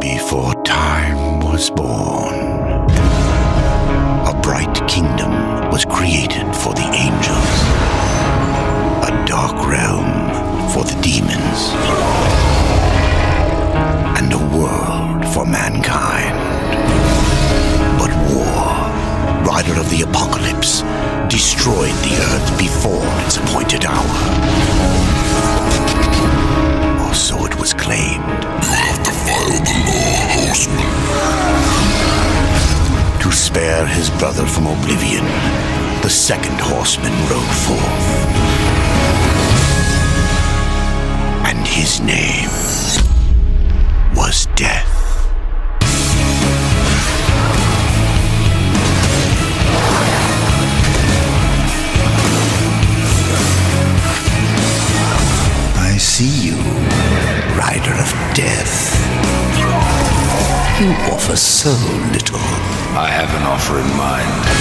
Before time was born, a bright kingdom was created for the angels, a dark realm for the demons, and a world for mankind. But war, rider of the apocalypse, destroyed the earth before its appointed hour. Spare his brother from oblivion, the second horseman rode forth. And his name was Death. I see you, rider of death. You offer so little. I have an offer in mind.